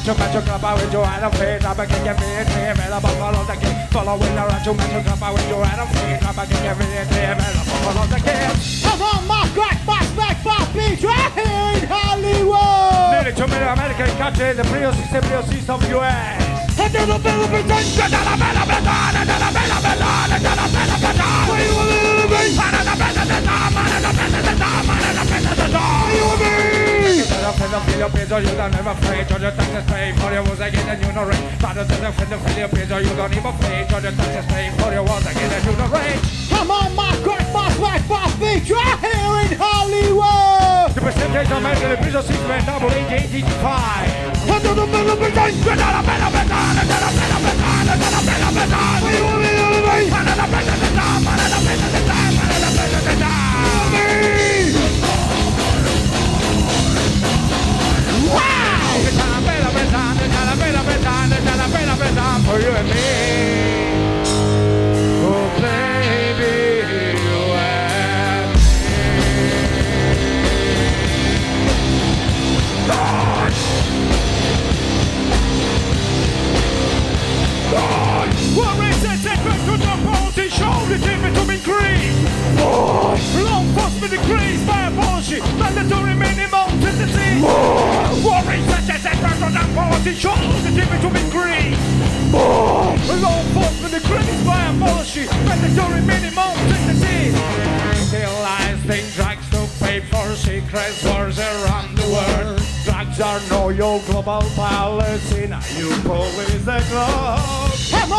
macho, macho club with Joanna Faye. Drop a kick and me and me, man, I'm follow the kid. Following the macho, macho club with Joanna Faye. Drop a kick and me and me, man, I'm follow the kid. Come on, my crack, my smack, my beach, right here in Hollywood. Nearly two million American country, the Prius the Prius of US. The Instead of Filipino peso, you don't ever pay. Georgia taxes pay for your was again and you know than the you don't even pay. Georgia taxes pay for your again and you know rate. Come on, my crack, my smack, my beach, right here in Hollywood. The percentage of American peso is went double 1885. And then the bella, and then the bella, bella, and then the bella, bella, and then the the party show the team to increase? Long post with decrease by a bullshit, mandatory minimum tendency. Still lies, think drugs to pay for secret wars around the world. Drugs are no your global policy. Now you police the globe.